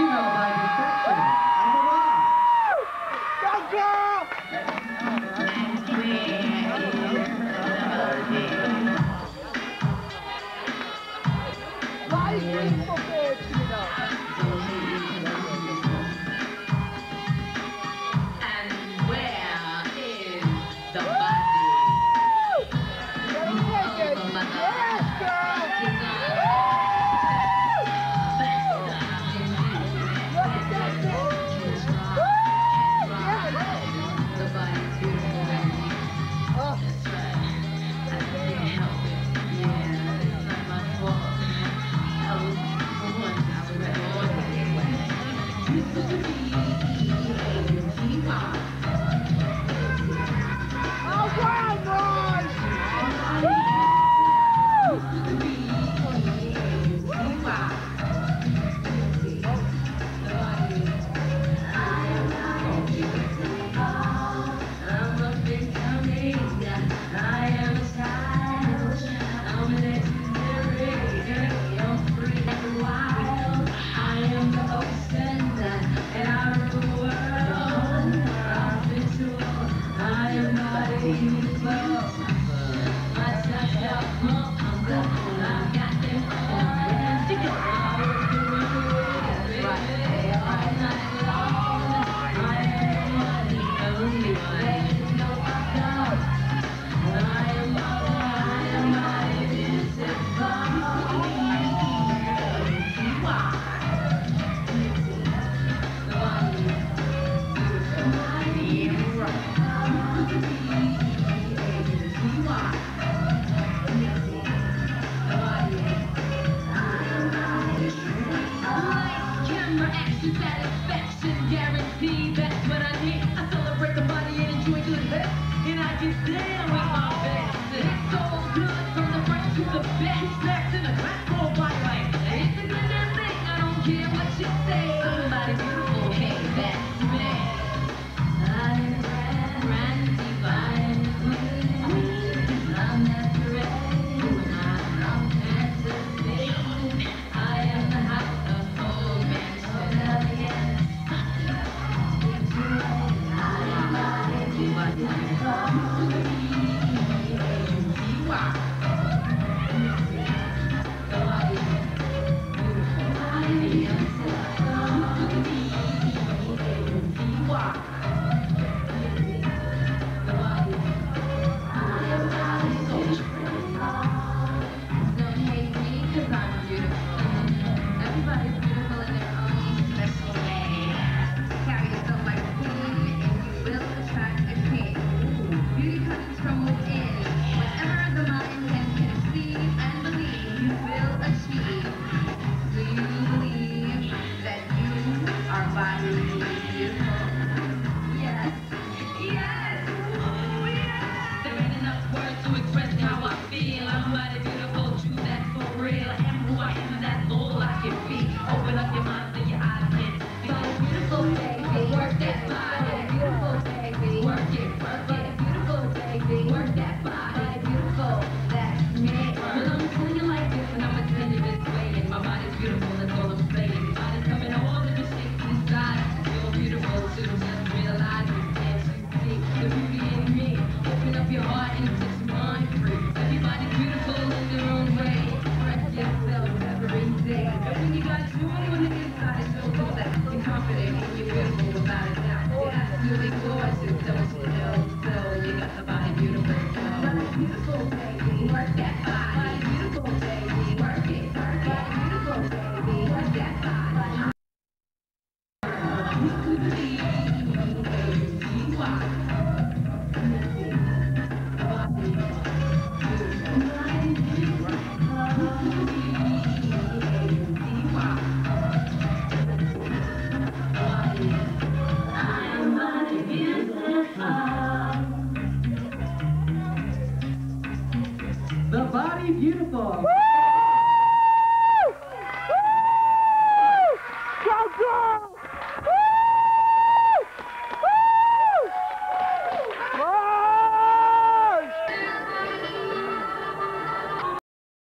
female action satisfaction guarantee. That's what I need. I celebrate the money and enjoy good life, and I get down with my best. It's so good from the fresh to the best. Snacks in the back oh full body. how I feel. I'm mighty beautiful, do that for real. I am who I am, and that's all I can be. Open up your mind. about it. You make noises, so it's The Body Beautiful.